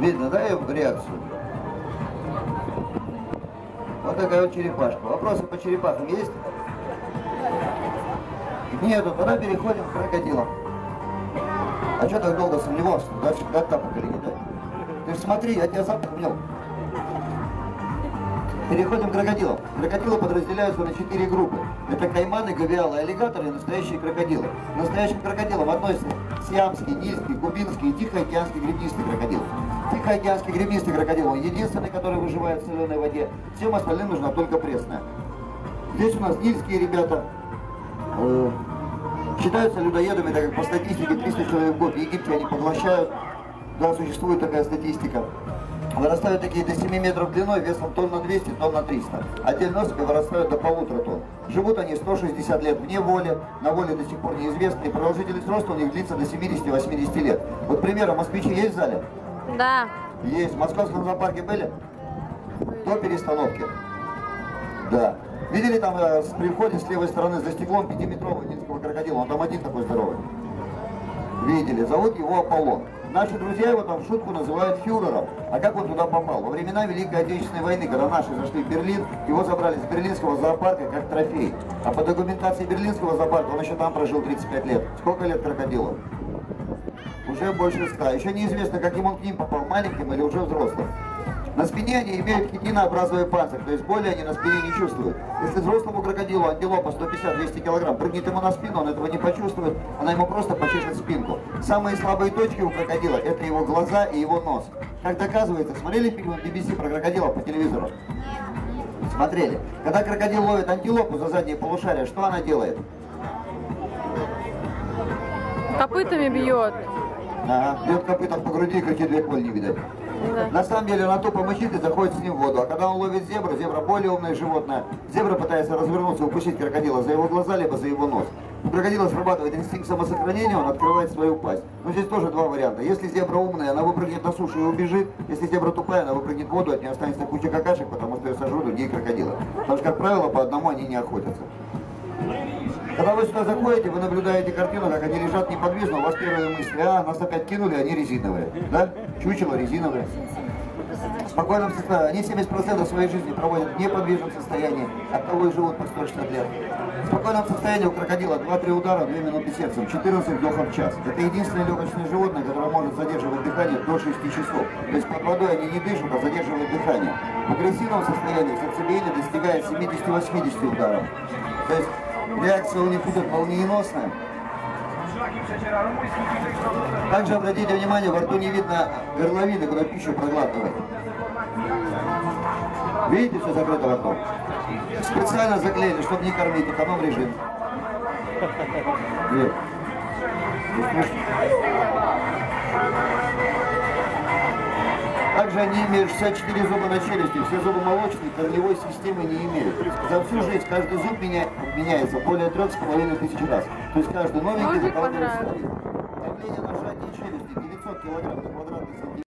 Видно, да, его реакцию? Вот такая вот черепашка. Вопросы по черепахам есть? Нету, тогда переходим к крокодилам. А что так долго сомневался? Дальше как тапок или не? Ты ж смотри, я тебя запомнил. Переходим к крокодилам. Крокодилы подразделяются на четыре группы. Это кайманы, гавиалы, аллигаторы и настоящие крокодилы. К настоящим крокодилам относятся сиамский, нильский, кубинский и тихоокеанский гребнистый крокодил. Тихоокеанский гребнистый крокодил, он единственный, который выживает в соленой воде. Всем остальным нужна только пресная. Здесь у нас нильские ребята, э, считаются людоедами, так как по статистике 300 человек в год в Египте они поглощают. Да, существует такая статистика. Вырастают такие до 7 метров длиной, весом тонн на 200, тонн на 300. Отдельно особи вырастают до полутора тонн. Живут они 160 лет вне воли, на воле до сих пор неизвестны, и продолжительность роста у них длится до 70-80 лет. Вот примером, москвичи есть в зале? Да. Есть. В московском зоопарке были? До перестановки? Да. Видели там э, при входе с левой стороны за стеклом пятиметровый нильского крокодила? Он там один такой здоровый. Видели. Зовут его Аполлон. Наши друзья его там в шутку называют фюрером. А как он туда попал? Во времена Великой Отечественной войны, когда наши зашли в Берлин, его забрали с берлинского зоопарка как трофей. А по документации берлинского зоопарка он еще там прожил 35 лет. Сколько лет крокодилу? Уже больше ста. Еще неизвестно, каким он к ним попал, маленьким или уже взрослым. На спине они имеют хитинообразовый панцирь, то есть боли они на спине не чувствуют. Если взрослому крокодилу антилопа 150-200 килограмм прыгнет ему на спину, он этого не почувствует, она ему просто почешет спинку. Самые слабые точки у крокодила – это его глаза и его нос. Как доказывается, смотрели фильм BBC про крокодила по телевизору? Смотрели. Когда крокодил ловит антилопу за задние полушария, что она делает? Копытами бьет. Ага, бьет копытом по груди, как и две коль не видать. Да. На самом деле она тупо мычит и заходит с ним в воду. А когда он ловит зебру, зебра более умное животное, зебра пытается развернуться и укусить крокодила за его глаза, либо за его нос. У крокодила срабатывает инстинкт самосохранения, он открывает свою пасть. Но здесь тоже два варианта. Если зебра умная, она выпрыгнет на сушу и убежит. Если зебра тупая, она выпрыгнет в воду, от нее останется куча какашек, потому что ее сожрут другие крокодилы. Потому что, как правило, по одному они не охотятся. Когда вы сюда заходите, вы наблюдаете картину, как они лежат неподвижно, у вас первые мысли, а, нас опять кинули, они резиновые, да? Чучело резиновые. В спокойном состоянии, они 70% своей жизни проводят в неподвижном состоянии, от того и живут по 160 лет. В спокойном состоянии у крокодила 2-3 удара, 2 минуты сердцем, 14 вдохов в час. Это единственное легочное животное, которое может задерживать дыхание до 6 часов. То есть под водой они не дышат, а задерживают дыхание. В агрессивном состоянии сердцебиение достигает 70-80 ударов. То есть реакция у них идет молниеносная. Также обратите внимание, во рту не видно горловины, куда пищу проглатывает. Видите, все закрыто во рту? Специально заклеили, чтобы не кормить, эконом-режим. Нет. Также они имеют 64 зуба на челюсти, все зубы молочные, корневой системы не имеют. За всю жизнь каждый зуб меня, меняется более трех с половиной тысяч раз. То есть каждый новенький свои. Давление на сжатие челюсти 900 килограмм на квадратный сантиметр.